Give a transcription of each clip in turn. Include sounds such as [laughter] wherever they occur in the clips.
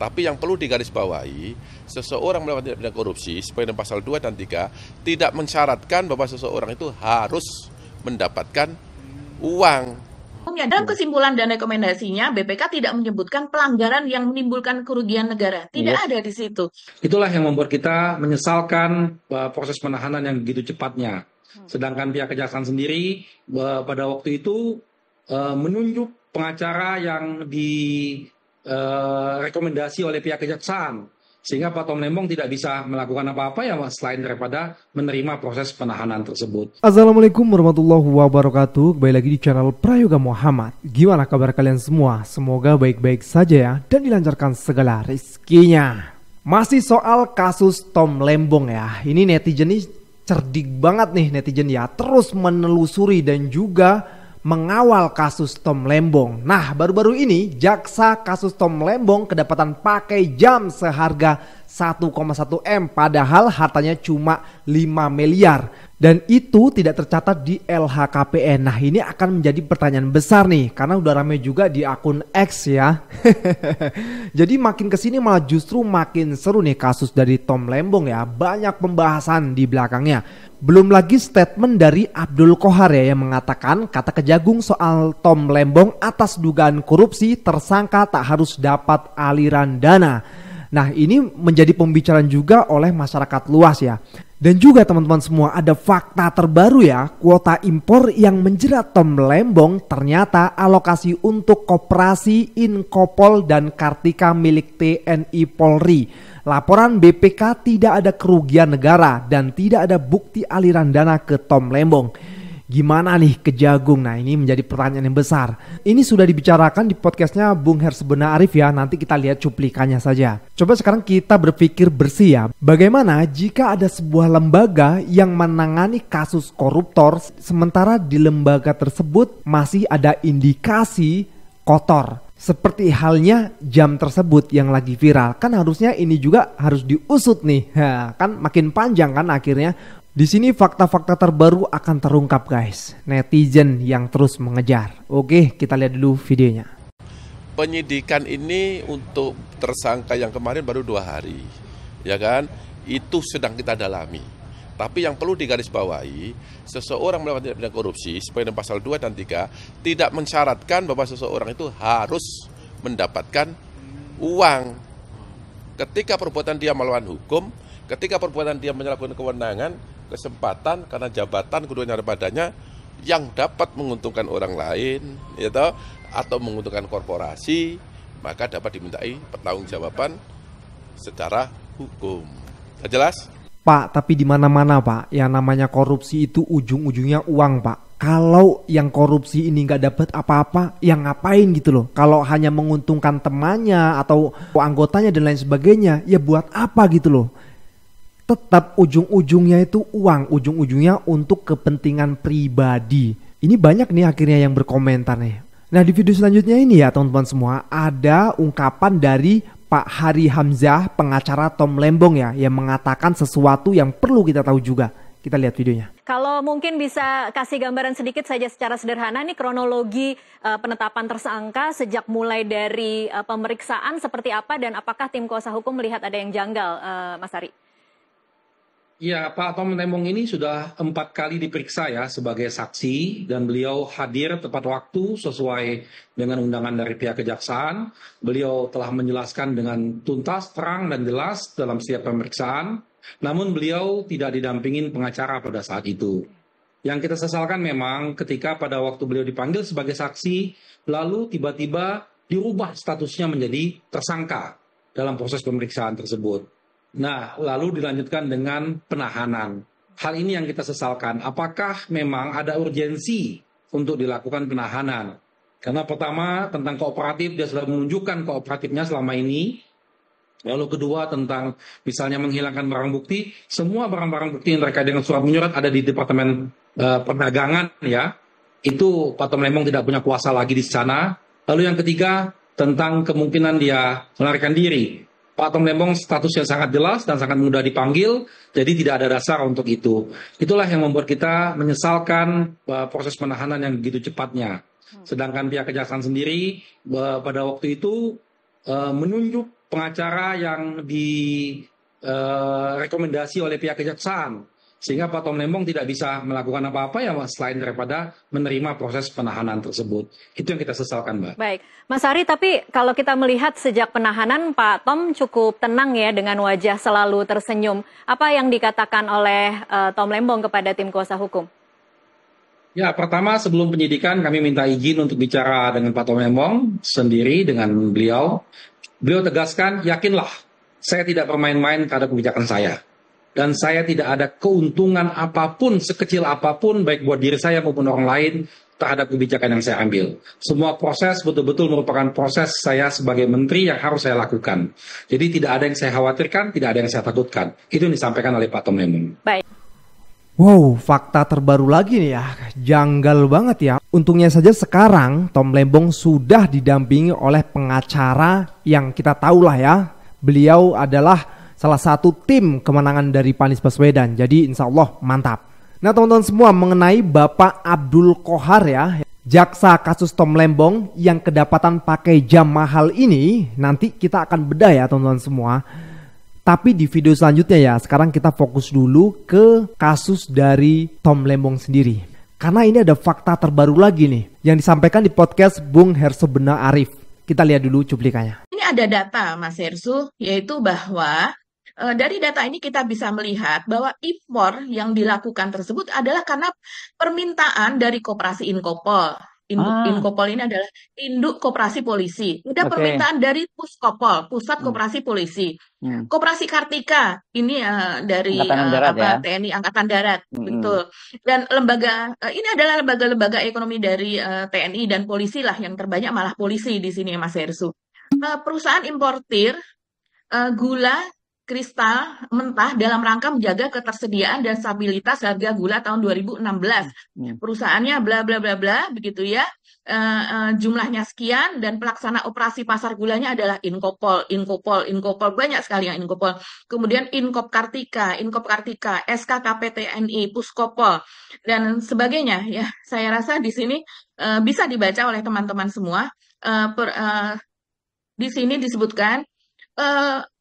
Tapi yang perlu digarisbawahi, seseorang melakukan tindak pidana korupsi sesuai dengan pasal 2 dan 3 tidak mensyaratkan bahwa seseorang itu harus mendapatkan uang. Ya, dalam kesimpulan dan rekomendasinya, BPK tidak menyebutkan pelanggaran yang menimbulkan kerugian negara. Tidak Yes. ada di situ. Itulah yang membuat kita menyesalkan uh, proses penahanan yang begitu cepatnya. Sedangkan pihak kejaksaan sendiri uh, pada waktu itu uh, menunjuk pengacara yang direkomendasi oleh pihak kejaksaan. Sehingga Pak Tom Lembong tidak bisa melakukan apa-apa ya selain daripada menerima proses penahanan tersebut. Assalamualaikum warahmatullahi wabarakatuh Kembali lagi di channel Prayoga Muhammad Gimana kabar kalian semua? Semoga baik-baik saja ya Dan dilancarkan segala rizkinya Masih soal kasus Tom Lembong ya Ini netizen ini cerdik banget nih netizen ya Terus menelusuri dan juga mengawal kasus Tom Lembong. Nah, baru-baru ini jaksa kasus Tom Lembong kedapatan pakai jam seharga 1,1 M padahal hartanya cuma 5 miliar dan itu tidak tercatat di LHKPN. Nah, ini akan menjadi pertanyaan besar nih karena udah rame juga di akun X ya. [laughs] Jadi makin ke sini malah justru makin seru nih kasus dari Tom Lembong ya. Banyak pembahasan di belakangnya. Belum lagi statement dari Abdul Kohar ya yang mengatakan kata kejagung soal Tom Lembong atas dugaan korupsi tersangka tak harus dapat aliran dana. Nah ini menjadi pembicaraan juga oleh masyarakat luas ya. Dan juga teman-teman semua ada fakta terbaru ya kuota impor yang menjerat Tom Lembong ternyata alokasi untuk koperasi Inkopol dan Kartika milik TNI Polri. Laporan BPK tidak ada kerugian negara dan tidak ada bukti aliran dana ke Tom Lembong. Gimana nih kejagung? Nah ini menjadi pertanyaan yang besar. Ini sudah dibicarakan di podcastnya Bung Hersebena Arif ya. Nanti kita lihat cuplikannya saja. Coba sekarang kita berpikir bersih ya. Bagaimana jika ada sebuah lembaga yang menangani kasus koruptor sementara di lembaga tersebut masih ada indikasi kotor. Seperti halnya jam tersebut yang lagi viral. Kan harusnya ini juga harus diusut nih. Kan makin panjang kan akhirnya. Di sini fakta-fakta terbaru akan terungkap guys. Netizen yang terus mengejar. Oke, kita lihat dulu videonya. Penyidikan ini untuk tersangka yang kemarin baru dua hari, ya kan? Itu sedang kita dalami. Tapi yang perlu digarisbawahi, seseorang melakukan tindak pidana korupsi sesuai dengan pasal 2 dan 3 tidak mensyaratkan bahwa seseorang itu harus mendapatkan uang. Ketika perbuatan dia melawan hukum, ketika perbuatan dia menyalahgunakan kewenangan, kesempatan karena jabatan keduanya ada padanya yang dapat menguntungkan orang lain, toh, atau menguntungkan korporasi, maka dapat dimintai pertanggungjawaban secara hukum. Jelas? Pak, tapi di mana-mana Pak, yang namanya korupsi itu ujung-ujungnya uang Pak. Kalau yang korupsi ini nggak dapat apa-apa, yang ngapain gitu loh? Kalau hanya menguntungkan temannya atau anggotanya dan lain sebagainya, ya buat apa gitu loh? Tetap ujung-ujungnya itu uang, ujung-ujungnya untuk kepentingan pribadi. Ini banyak nih akhirnya yang berkomentar nih. Nah di video selanjutnya ini ya teman-teman semua, ada ungkapan dari Pak Hari Hamzah, pengacara Tom Lembong ya, yang mengatakan sesuatu yang perlu kita tahu juga. Kita lihat videonya. Kalau mungkin bisa kasih gambaran sedikit saja secara sederhana nih kronologi uh, penetapan tersangka sejak mulai dari uh, pemeriksaan seperti apa dan apakah tim kuasa hukum melihat ada yang janggal, uh, Mas Ari? Ya, Pak Tom Lembong ini sudah empat kali diperiksa ya sebagai saksi dan beliau hadir tepat waktu sesuai dengan undangan dari pihak kejaksaan. Beliau telah menjelaskan dengan tuntas, terang, dan jelas dalam setiap pemeriksaan. Namun beliau tidak didampingin pengacara pada saat itu. Yang kita sesalkan memang ketika pada waktu beliau dipanggil sebagai saksi, lalu tiba-tiba dirubah statusnya menjadi tersangka dalam proses pemeriksaan tersebut. Nah, lalu dilanjutkan dengan penahanan. Hal ini yang kita sesalkan. Apakah memang ada urgensi untuk dilakukan penahanan? Karena pertama tentang kooperatif dia sudah menunjukkan kooperatifnya selama ini. Lalu kedua tentang misalnya menghilangkan barang bukti, semua barang-barang bukti yang terkait dengan surat menyurat ada di Departemen uh, Perdagangan ya. Itu Pak Tom Lembong tidak punya kuasa lagi di sana. Lalu yang ketiga tentang kemungkinan dia melarikan diri. Pak Tom Lembong statusnya sangat jelas dan sangat mudah dipanggil, jadi tidak ada dasar untuk itu. Itulah yang membuat kita menyesalkan uh, proses penahanan yang begitu cepatnya. Sedangkan pihak kejaksaan sendiri uh, pada waktu itu uh, menunjuk pengacara yang direkomendasi oleh pihak kejaksaan. Sehingga Pak Tom Lembong tidak bisa melakukan apa-apa ya selain daripada menerima proses penahanan tersebut. Itu yang kita sesalkan Mbak. Baik, Mas Ari, tapi kalau kita melihat sejak penahanan Pak Tom cukup tenang ya dengan wajah selalu tersenyum. Apa yang dikatakan oleh uh, Tom Lembong kepada tim kuasa hukum? Ya, pertama sebelum penyidikan kami minta izin untuk bicara dengan Pak Tom Lembong sendiri dengan beliau. Beliau tegaskan, yakinlah saya tidak bermain-main terhadap kebijakan saya dan saya tidak ada keuntungan apa pun sekecil apa pun baik buat diri saya maupun orang lain terhadap kebijakan yang saya ambil. Semua proses betul-betul merupakan proses saya sebagai menteri yang harus saya lakukan. Jadi tidak ada yang saya khawatirkan, tidak ada yang saya takutkan. Itu yang disampaikan oleh Pak Tom. Baik. Wow, fakta terbaru lagi nih ya. Janggal banget ya. Untungnya saja sekarang Tom Lembong sudah didampingi oleh pengacara yang kita tahu lah ya. Beliau adalah salah satu tim kemenangan dari Panis Baswedan. Jadi insya Allah mantap. Nah teman-teman semua mengenai Bapak Abdul Kohar ya, jaksa kasus Tom Lembong yang kedapatan pakai jam mahal ini, nanti kita akan bedah ya teman-teman semua. Tapi di video selanjutnya ya, sekarang kita fokus dulu ke kasus dari Tom Lembong sendiri. Karena ini ada fakta terbaru lagi nih, yang disampaikan di podcast Bung Herso Bena Arif. Kita lihat dulu cuplikannya. Ini ada data Mas Hersu, yaitu bahwa dari data ini kita bisa melihat bahwa impor yang dilakukan tersebut adalah karena permintaan dari koperasi Inkopol. Induk ah. Inkopol ini adalah induk koperasi polisi. Ada okay. permintaan dari Puskopol, Pusat hmm. Koperasi Polisi. Hmm. Koperasi Kartika ini uh, dari uh, Darat, apa, ya? TNI Angkatan Darat, hmm. betul. Dan lembaga uh, ini adalah lembaga-lembaga ekonomi dari uh, TNI dan polisi lah yang terbanyak malah polisi di sini Mas Hersu. Uh, perusahaan importir uh, gula kristal mentah dalam rangka menjaga ketersediaan dan stabilitas harga gula tahun 2016. Hmm. Perusahaannya bla bla bla bla begitu ya. Uh, uh, jumlahnya sekian dan pelaksana operasi pasar gulanya adalah Inkopol, Inkopol, Inkopol banyak sekali yang Inkopol. Kemudian Inkop Kartika, Inkop Kartika, SKKP TNI, Puskopol dan sebagainya ya. Saya rasa di sini uh, bisa dibaca oleh teman-teman semua. Per, di sini disebutkan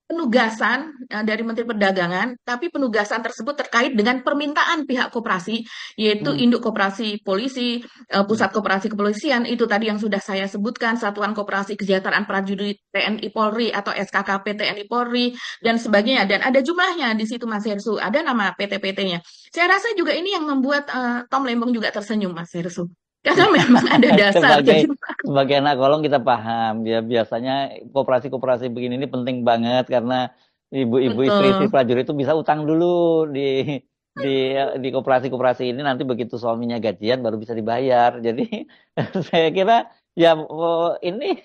penugasan uh, dari Menteri Perdagangan, tapi penugasan tersebut terkait dengan permintaan pihak koperasi, yaitu hmm. induk koperasi polisi, uh, pusat koperasi kepolisian, itu tadi yang sudah saya sebutkan, Satuan Koperasi Kesejahteraan Prajurit TNI Polri atau SKKP TNI Polri, dan sebagainya. Dan ada jumlahnya di situ Mas Hersu, ada nama PT-PT-nya. Saya rasa juga ini yang membuat uh, Tom Lembong juga tersenyum Mas Hersu. Karena memang ada [laughs] dasar. sebagai, sebagai anak kolong kita paham ya biasanya kooperasi-kooperasi begini ini penting banget karena ibu-ibu istri-istri prajurit itu bisa utang dulu di di di kooperasi-kooperasi ini nanti begitu suaminya gajian baru bisa dibayar. Jadi [laughs] saya kira ya oh, ini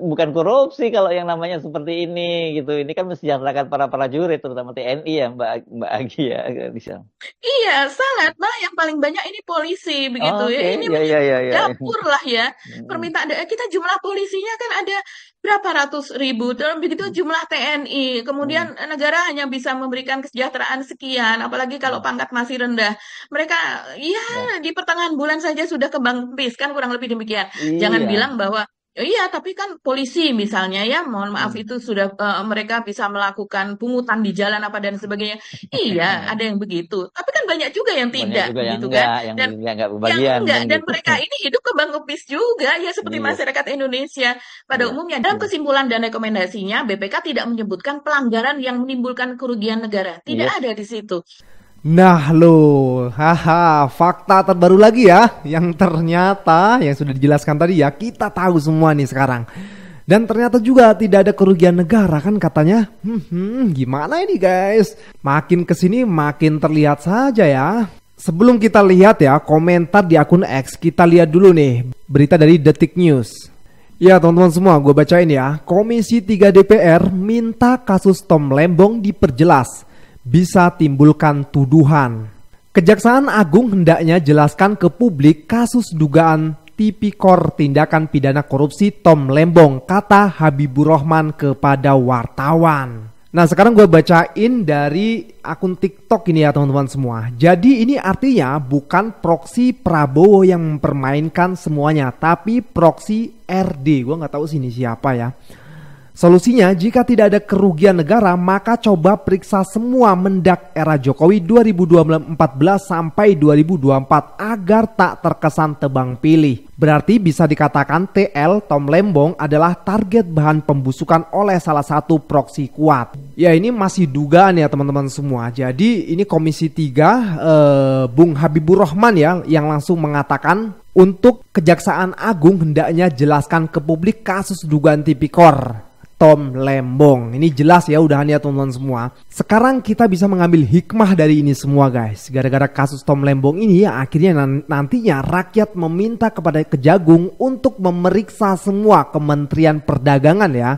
bukan korupsi kalau yang namanya seperti ini gitu. Ini kan mensejahterakan para prajurit terutama TNI ya Mbak Mbak Agi ya bisa. Iya, sangat. Malah yang paling banyak ini polisi begitu oh, okay. ya. Ini ya, ya, ya, ya. dapur lah ya. Permintaan kita jumlah polisinya kan ada berapa ratus ribu dalam begitu jumlah TNI. Kemudian hmm. negara hanya bisa memberikan kesejahteraan sekian, apalagi kalau pangkat masih rendah. Mereka ya, ya. di pertengahan bulan saja sudah kebang kan kurang lebih demikian. Iya. Jangan bilang bahwa Iya, tapi kan polisi misalnya ya, mohon maaf hmm. itu sudah uh, mereka bisa melakukan pungutan di jalan apa dan sebagainya. Iya, [laughs] ada yang begitu. Tapi kan banyak juga yang tidak, juga gitu yang kan. Enggak, yang dan enggak bebagian, yang enggak. Dan gitu. mereka ini hidup kebang kepis juga ya seperti iya. masyarakat Indonesia pada iya. umumnya. Dalam kesimpulan dan rekomendasinya, BPK tidak menyebutkan pelanggaran yang menimbulkan kerugian negara. Tidak iya. ada di situ. Nah lo, haha, fakta terbaru lagi ya, yang ternyata yang sudah dijelaskan tadi ya kita tahu semua nih sekarang. Dan ternyata juga tidak ada kerugian negara kan katanya. Hmm, hmm, gimana ini guys? Makin ke sini makin terlihat saja ya. Sebelum kita lihat ya komentar di akun X, kita lihat dulu nih berita dari Detik News. Ya teman-teman semua, gue bacain ya. Komisi 3 DPR minta kasus Tom Lembong diperjelas bisa timbulkan tuduhan. Kejaksaan Agung hendaknya jelaskan ke publik kasus dugaan tipikor tindakan pidana korupsi Tom Lembong, kata Habibur Rahman kepada wartawan. Nah sekarang gue bacain dari akun TikTok ini ya teman-teman semua. Jadi ini artinya bukan proksi Prabowo yang mempermainkan semuanya, tapi proksi RD. Gue nggak tahu sini siapa ya. Solusinya, jika tidak ada kerugian negara, maka coba periksa semua mendak era Jokowi 2014 sampai 2024 agar tak terkesan tebang pilih. Berarti bisa dikatakan TL Tom Lembong adalah target bahan pembusukan oleh salah satu proksi kuat. Ya ini masih dugaan ya teman-teman semua. Jadi ini Komisi 3 eh, Bung Habibur Rahman ya yang langsung mengatakan untuk Kejaksaan Agung hendaknya jelaskan ke publik kasus dugaan tipikor Tom Lembong. Ini jelas ya udahan ya teman-teman semua. Sekarang kita bisa mengambil hikmah dari ini semua guys. Gara-gara kasus Tom Lembong ini ya akhirnya nantinya rakyat meminta kepada Kejagung untuk memeriksa semua Kementerian Perdagangan ya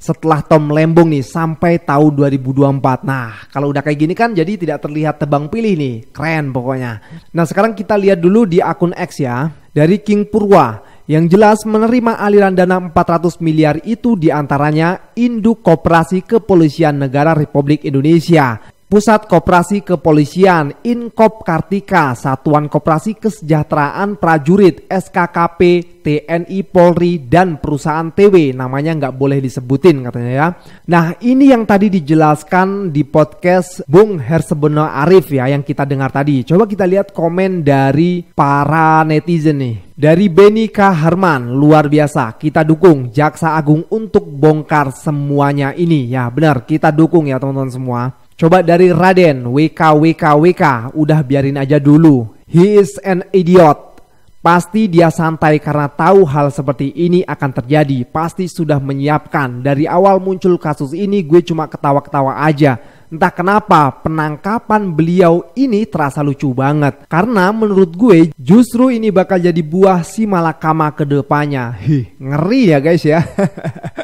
setelah Tom Lembong nih sampai tahun 2024. Nah, kalau udah kayak gini kan jadi tidak terlihat tebang pilih nih. Keren pokoknya. Nah, sekarang kita lihat dulu di akun X ya. Dari King Purwa. Yang jelas menerima aliran dana 400 miliar itu di antaranya Induk Koperasi Kepolisian Negara Republik Indonesia, Pusat Koperasi Kepolisian, Inkop Kartika, Satuan Koperasi Kesejahteraan Prajurit, SKKP, TNI Polri dan perusahaan TW namanya nggak boleh disebutin katanya ya. Nah ini yang tadi dijelaskan di podcast Bung Hersebono Arif ya yang kita dengar tadi. Coba kita lihat komen dari para netizen nih. Dari Beni K. Harman, luar biasa. Kita dukung Jaksa Agung untuk bongkar semuanya ini. Ya benar, kita dukung ya teman-teman semua. Coba dari Raden, WKWKWK, udah biarin aja dulu. He is an idiot. Pasti dia santai karena tahu hal seperti ini akan terjadi. Pasti sudah menyiapkan. Dari awal muncul kasus ini gue cuma ketawa-ketawa aja. Entah kenapa penangkapan beliau ini terasa lucu banget. Karena menurut gue justru ini bakal jadi buah si malakama ke depannya. Ngeri ya guys ya.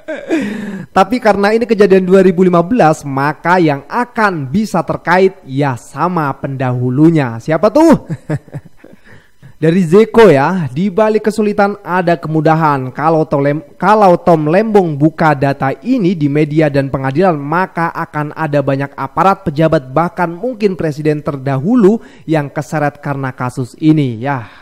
[laughs] Tapi karena ini kejadian 2015, maka yang akan bisa terkait ya sama pendahulunya. Siapa tuh? [laughs] Dari Zeko ya, di balik kesulitan ada kemudahan. Kalau Tom, Lem, kalau Tom Lembong buka data ini di media dan pengadilan, maka akan ada banyak aparat pejabat bahkan mungkin presiden terdahulu yang keseret karena kasus ini ya.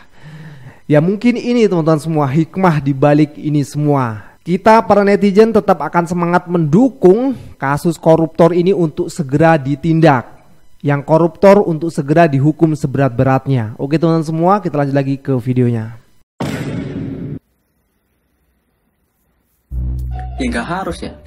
Ya mungkin ini teman-teman semua hikmah di balik ini semua. Kita para netizen tetap akan semangat mendukung kasus koruptor ini untuk segera ditindak yang koruptor untuk segera dihukum seberat-beratnya. Oke teman-teman semua, kita lanjut lagi ke videonya. Ya nggak harus ya.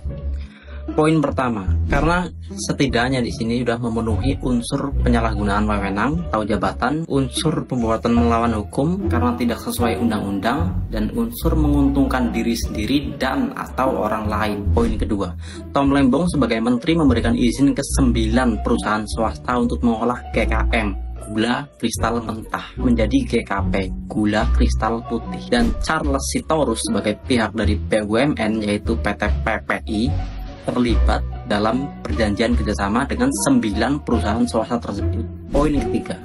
Poin pertama, karena setidaknya di sini sudah memenuhi unsur penyalahgunaan wewenang atau jabatan, unsur pembuatan melawan hukum karena tidak sesuai undang-undang, dan unsur menguntungkan diri sendiri dan atau orang lain. Poin kedua, Tom Lembong sebagai menteri memberikan izin ke 9 perusahaan swasta untuk mengolah GKM gula kristal mentah menjadi GKP gula kristal putih dan Charles Sitorus sebagai pihak dari BUMN yaitu PT PPI terlibat dalam perjanjian kerjasama dengan sembilan perusahaan swasta tersebut. Poin ketiga,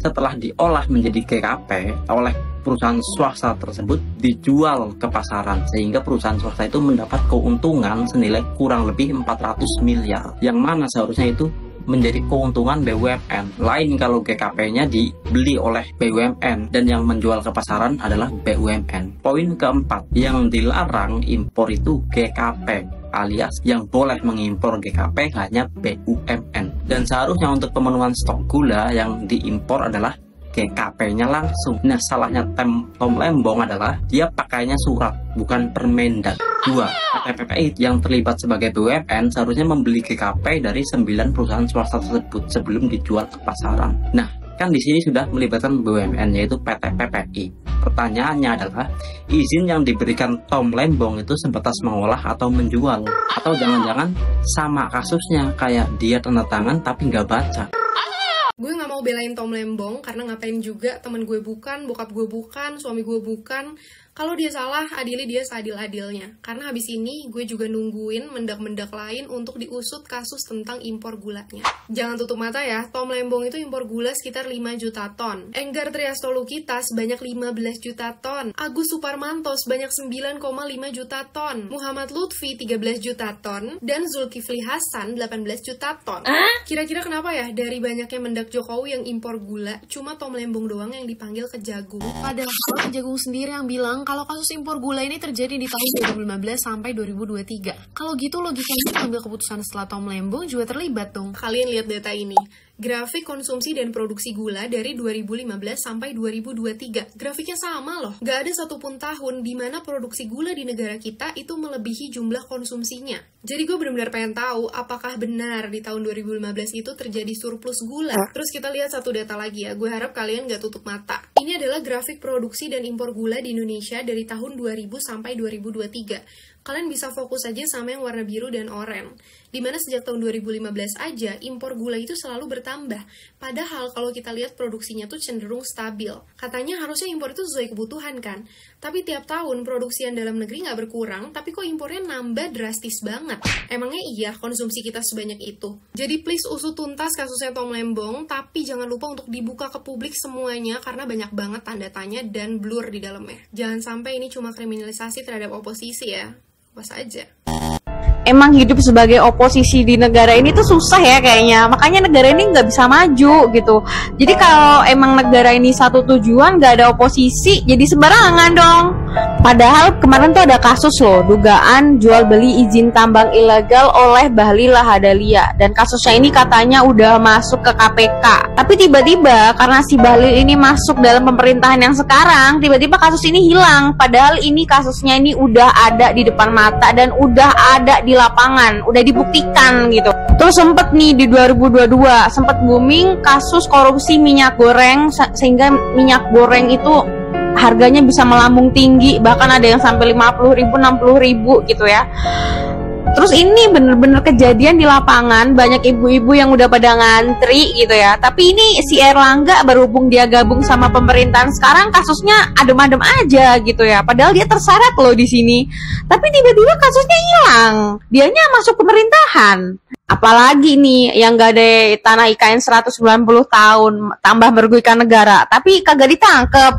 setelah diolah menjadi GKP oleh perusahaan swasta tersebut dijual ke pasaran sehingga perusahaan swasta itu mendapat keuntungan senilai kurang lebih 400 miliar yang mana seharusnya itu menjadi keuntungan BUMN. Lain kalau GKP-nya dibeli oleh BUMN dan yang menjual ke pasaran adalah BUMN. Poin keempat, yang dilarang impor itu GKP alias yang boleh mengimpor GKP hanya BUMN. Dan seharusnya untuk pemenuhan stok gula yang diimpor adalah GKP-nya langsung. Nah, salahnya tem Tom Lembong adalah dia pakainya surat, bukan permendak. Dua, PPPI yang terlibat sebagai BUMN seharusnya membeli GKP dari 9 perusahaan swasta tersebut sebelum dijual ke pasaran. Nah, kan di sini sudah melibatkan BUMN yaitu PT PPI. Pertanyaannya adalah izin yang diberikan Tom Lembong itu sebatas mengolah atau menjual atau jangan-jangan sama kasusnya kayak dia tanda tangan tapi nggak baca. Gue nggak mau belain Tom Lembong karena ngapain juga temen gue bukan, bokap gue bukan, suami gue bukan, kalau dia salah, adili dia seadil-adilnya. Karena habis ini gue juga nungguin mendak-mendak lain untuk diusut kasus tentang impor gulanya. Jangan tutup mata ya, Tom Lembong itu impor gula sekitar 5 juta ton. Enggar Triastolo kita sebanyak 15 juta ton. Agus Suparmanto sebanyak 9,5 juta ton. Muhammad Lutfi 13 juta ton. Dan Zulkifli Hasan 18 juta ton. Kira-kira kenapa ya dari banyaknya mendak Jokowi yang impor gula, cuma Tom Lembong doang yang dipanggil ke Jagung. Padahal Jagung sendiri yang bilang bilang kalau kasus impor gula ini terjadi di tahun 2015 sampai 2023. Kalau gitu logikanya ambil keputusan setelah Tom Lembong juga terlibat dong. Kalian lihat data ini. Grafik konsumsi dan produksi gula dari 2015 sampai 2023. Grafiknya sama loh. Gak ada satupun tahun di mana produksi gula di negara kita itu melebihi jumlah konsumsinya. Jadi gue benar-benar pengen tahu apakah benar di tahun 2015 itu terjadi surplus gula. Terus kita lihat satu data lagi ya. Gue harap kalian gak tutup mata. Ini adalah grafik produksi dan impor gula di Indonesia dari tahun 2000 sampai 2023 kalian bisa fokus aja sama yang warna biru dan oranye. Di mana sejak tahun 2015 aja, impor gula itu selalu bertambah. Padahal kalau kita lihat produksinya tuh cenderung stabil. Katanya harusnya impor itu sesuai kebutuhan kan? Tapi tiap tahun produksian dalam negeri nggak berkurang, tapi kok impornya nambah drastis banget. Emangnya iya konsumsi kita sebanyak itu? Jadi please usut tuntas kasusnya Tom Lembong, tapi jangan lupa untuk dibuka ke publik semuanya karena banyak banget tanda tanya dan blur di dalamnya. Jangan sampai ini cuma kriminalisasi terhadap oposisi ya was aja. Emang hidup sebagai oposisi di negara ini tuh susah ya kayaknya. Makanya negara ini nggak bisa maju gitu. Jadi kalau emang negara ini satu tujuan nggak ada oposisi jadi sembarangan dong padahal kemarin tuh ada kasus loh dugaan jual beli izin tambang ilegal oleh Bahli Lahadalia. Dan kasusnya ini katanya udah masuk ke KPK tapi tiba-tiba karena si Bahli ini masuk dalam pemerintahan yang sekarang tiba-tiba kasus ini hilang. Padahal ini kasusnya ini udah ada di depan mata dan udah ada di lapangan, udah dibuktikan gitu. Terus sempet nih di 2022 sempet booming kasus korupsi minyak goreng sehingga minyak goreng itu harganya bisa melambung tinggi bahkan ada yang sampai 50 ribu 60 ribu gitu ya Terus ini bener-bener kejadian di lapangan banyak ibu-ibu yang udah pada ngantri gitu ya. Tapi ini si Erlangga berhubung dia gabung sama pemerintahan sekarang kasusnya adem-adem aja gitu ya. Padahal dia terseret loh di sini. Tapi tiba-tiba kasusnya hilang. Dianya masuk pemerintahan apalagi nih yang gak ada tanah IKN 190 tahun tambah merugikan negara. Tapi kagak ditangkep.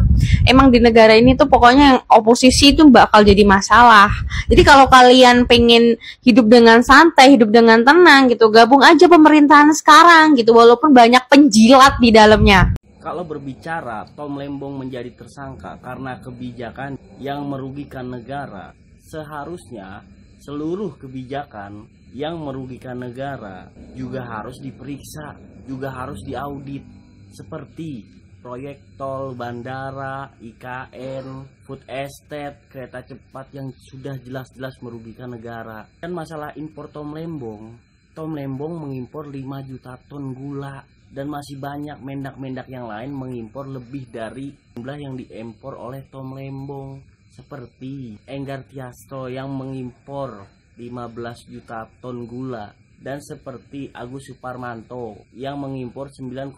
Emang di negara ini tuh pokoknya oposisi itu bakal jadi masalah. Jadi kalau kalian pengen hidup dengan santai hidup dengan tenang gitu gabung aja pemerintahan sekarang gitu walaupun banyak penjilat di dalamnya. Kalau berbicara Tom Lembong menjadi tersangka karena kebijakan yang merugikan negara, seharusnya seluruh kebijakan yang merugikan negara juga harus diperiksa, juga harus diaudit seperti proyek tol, bandara, IKN, food estate, kereta cepat yang sudah jelas-jelas merugikan negara. Dan masalah impor Tom Lembong, Tom Lembong mengimpor 5 juta ton gula dan masih banyak mendak-mendak yang lain mengimpor lebih dari jumlah yang diimpor oleh Tom Lembong seperti Enggar Tiasto yang mengimpor 15 juta ton gula dan seperti Agus Suparmanto yang mengimpor 9,5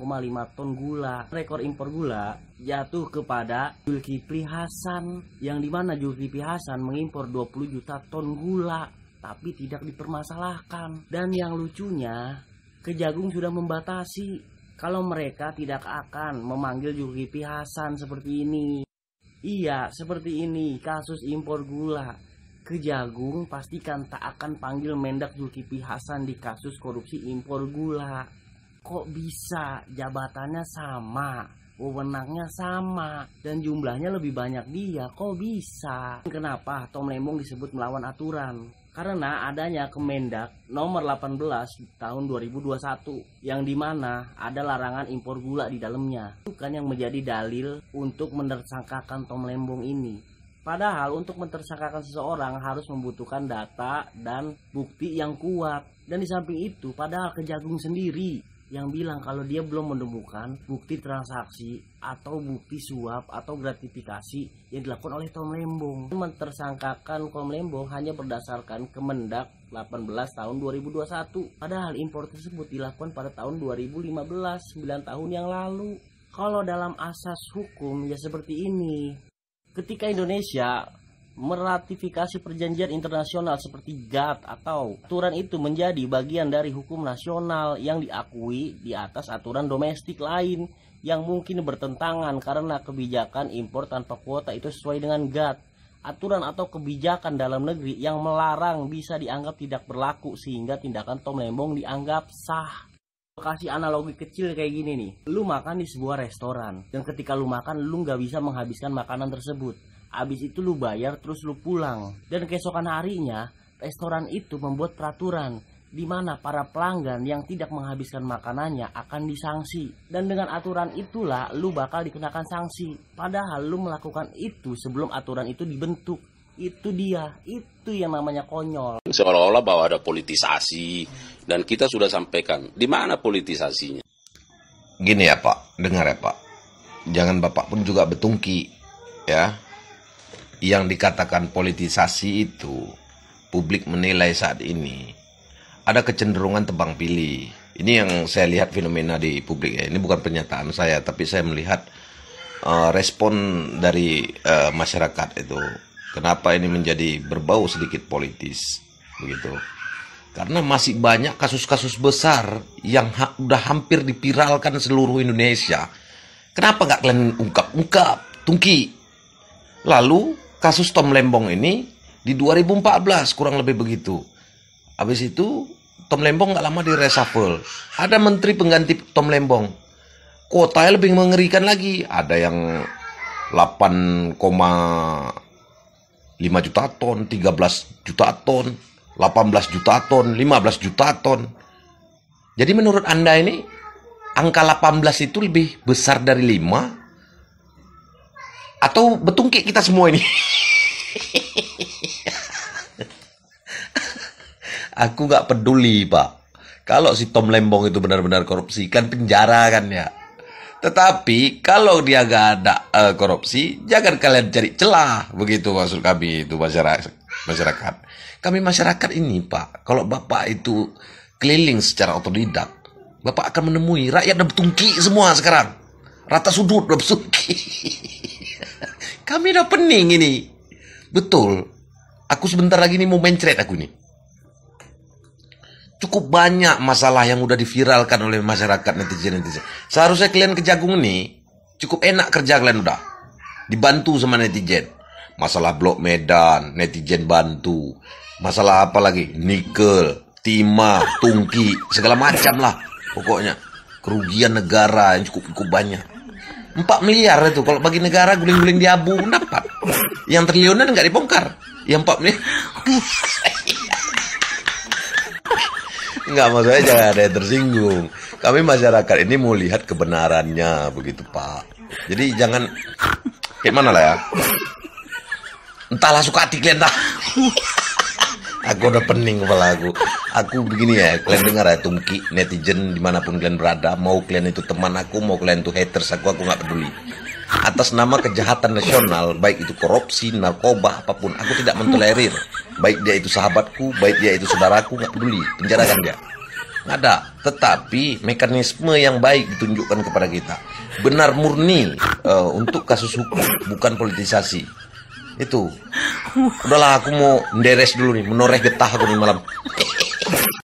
ton gula. Rekor impor gula jatuh kepada Zulkifli Hasan yang di mana Zulkifli Hasan mengimpor 20 juta ton gula tapi tidak dipermasalahkan. Dan yang lucunya, Kejagung sudah membatasi kalau mereka tidak akan memanggil Zulkifli Hasan seperti ini. Iya, seperti ini kasus impor gula Kejagung pastikan tak akan panggil Mendak Zulkifli Hasan di kasus korupsi impor gula. Kok bisa jabatannya sama, wewenangnya sama, dan jumlahnya lebih banyak dia? Kok bisa? Kenapa Tom Lembong disebut melawan aturan? Karena adanya Kemendak nomor 18 tahun 2021 yang di mana ada larangan impor gula di dalamnya. Bukan yang menjadi dalil untuk menersangkakan Tom Lembong ini. Padahal untuk mentersangkakan seseorang harus membutuhkan data dan bukti yang kuat. Dan di samping itu, padahal Kejagung sendiri yang bilang kalau dia belum menemukan bukti transaksi atau bukti suap atau gratifikasi yang dilakukan oleh Tom Lembong. Mentersangkakan Tom Lembong hanya berdasarkan Kemendak 18 tahun 2021. Padahal impor tersebut dilakukan pada tahun 2015, 9 tahun yang lalu. Kalau dalam asas hukum ya seperti ini ketika Indonesia meratifikasi perjanjian internasional seperti GATT atau aturan itu menjadi bagian dari hukum nasional yang diakui di atas aturan domestik lain yang mungkin bertentangan karena kebijakan impor tanpa kuota itu sesuai dengan GATT. Aturan atau kebijakan dalam negeri yang melarang bisa dianggap tidak berlaku sehingga tindakan Tom Lembong dianggap sah. Kasih analogi kecil kayak gini nih. Lu makan di sebuah restoran. Dan ketika lu makan lu nggak bisa menghabiskan makanan tersebut Abis itu lu bayar terus lu pulang. Dan keesokan harinya, restoran itu membuat peraturan di mana para pelanggan yang tidak menghabiskan makanannya akan disanksi. Dan dengan aturan itulah lu bakal dikenakan sanksi. Padahal lu melakukan itu sebelum aturan itu dibentuk. Itu dia, itu yang namanya konyol. Seolah-olah bahwa ada politisasi dan kita sudah sampaikan di mana politisasinya. Gini ya Pak, dengar ya Pak. Jangan Bapak pun juga betungki ya. Yang dikatakan politisasi itu publik menilai saat ini ada kecenderungan tebang pilih. Ini yang saya lihat fenomena di publik ya. Ini bukan pernyataan saya, tapi saya melihat uh, respon dari uh, masyarakat itu. Kenapa ini menjadi berbau sedikit politis, begitu? Karena masih banyak kasus-kasus besar yang ha udah hampir dipiralkan seluruh Indonesia. Kenapa nggak kalian ungkap-ungkap, tungki? Lalu kasus Tom Lembong ini di 2014 kurang lebih begitu. Habis itu Tom Lembong nggak lama di reshuffle. Ada menteri pengganti Tom Lembong. Kotanya lebih mengerikan lagi. Ada yang 8,5 juta ton, 13 juta ton, 18 juta ton, 15 juta ton. Jadi menurut Anda ini angka 18 itu lebih besar dari 5 atau betungkik kita semua ini? Aku nggak peduli pak. Kalau si Tom Lembong itu benar-benar korupsi kan penjara kan ya. Tetapi kalau dia nggak ada uh, korupsi, jangan kalian cari celah. Begitu maksud kami itu masyarakat. Masyarakat. Kami masyarakat ini pak, kalau bapak itu keliling secara otodidak, bapak akan menemui rakyat udah betungki semua sekarang. Rata sudut betungki. kami udah pening ini. Betul. Aku sebentar lagi ini mau mencret aku ini cukup banyak masalah yang udah diviralkan oleh masyarakat netizen-netizen. Seharusnya kalian ke Jagung nih cukup enak kerja kalian udah. Dibantu sama netizen. Masalah blok Medan, netizen bantu. Masalah apa lagi? Nikel, timah, tungki, segala macam lah. Pokoknya kerugian negara yang cukup-cukup banyak. 4 miliar itu kalau bagi negara guling-guling di abu dapat. Yang triliunan nggak dibongkar. Yang 4 miliar. Enggak maksudnya jangan ada yang tersinggung. Kami masyarakat ini mau lihat kebenarannya begitu Pak. Jadi jangan kayak mana lah ya. Entahlah suka hati dah. Aku udah pening kepala aku. Aku begini ya, kalian dengar ya tungki netizen di mana pun kalian berada, mau kalian itu teman aku, mau kalian itu haters aku, aku nggak peduli. Atas nama kejahatan nasional, baik itu korupsi, narkoba, apa pun, aku tidak mentolerir. Baik dia itu sahabatku, baik dia itu saudaraku, nggak peduli, penjarakan dia. Nggak ada. Tetapi mekanisme yang baik ditunjukkan kepada kita. Benar murni uh, untuk kasus hukum, bukan politisasi itu. Udahlah aku mau menderes dulu nih menoreh getah aku nih malam.